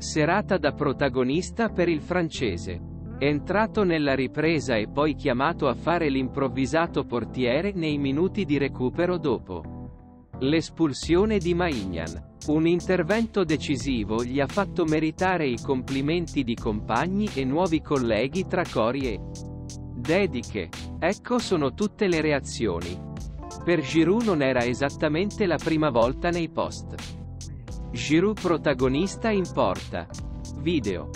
Serata da protagonista per il francese. Entrato nella ripresa e poi chiamato a fare l'improvvisato portiere nei minuti di recupero dopo l'espulsione di Maignan. Un intervento decisivo gli ha fatto meritare i complimenti di compagni e nuovi colleghi tra cori e dediche. Ecco sono tutte le reazioni. Per Giroud non era esattamente la prima volta nei post. Giroud protagonista in porta. Video.